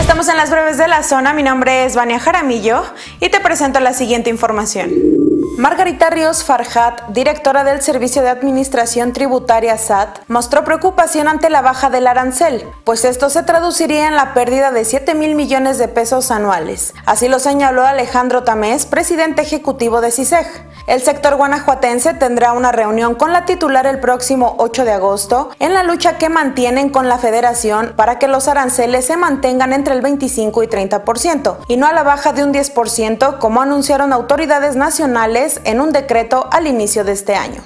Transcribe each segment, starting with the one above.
Estamos en las breves de la zona, mi nombre es Vania Jaramillo y te presento la siguiente información. Margarita Ríos Farhat, directora del Servicio de Administración Tributaria SAT, mostró preocupación ante la baja del arancel, pues esto se traduciría en la pérdida de 7 mil millones de pesos anuales. Así lo señaló Alejandro Tamés, presidente ejecutivo de CISEG. El sector guanajuatense tendrá una reunión con la titular el próximo 8 de agosto en la lucha que mantienen con la federación para que los aranceles se mantengan entre el 25 y 30% y no a la baja de un 10% como anunciaron autoridades nacionales en un decreto al inicio de este año.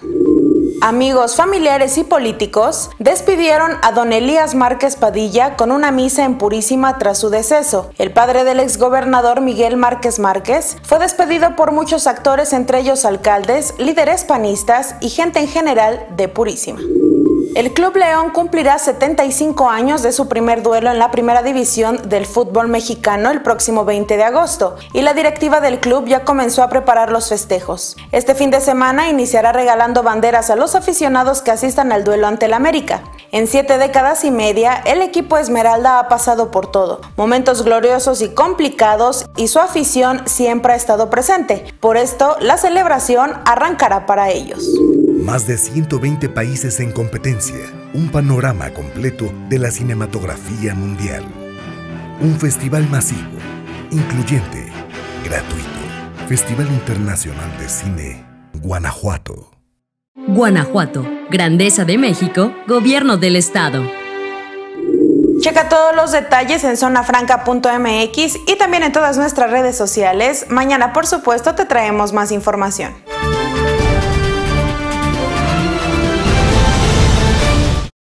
Amigos, familiares y políticos despidieron a don Elías Márquez Padilla con una misa en Purísima tras su deceso. El padre del exgobernador Miguel Márquez Márquez fue despedido por muchos actores, entre ellos alcaldes, líderes panistas y gente en general de Purísima. El Club León cumplirá 75 años de su primer duelo en la primera división del fútbol mexicano el próximo 20 de agosto y la directiva del club ya comenzó a preparar los festejos. Este fin de semana iniciará regalando banderas a los aficionados que asistan al duelo ante el América. En siete décadas y media, el equipo Esmeralda ha pasado por todo, momentos gloriosos y complicados, y su afición siempre ha estado presente. Por esto, la celebración arrancará para ellos. Más de 120 países en competencia. Un panorama completo de la cinematografía mundial. Un festival masivo, incluyente, gratuito. Festival Internacional de Cine, Guanajuato. Guanajuato, Grandeza de México, Gobierno del Estado. Checa todos los detalles en zonafranca.mx y también en todas nuestras redes sociales. Mañana, por supuesto, te traemos más información.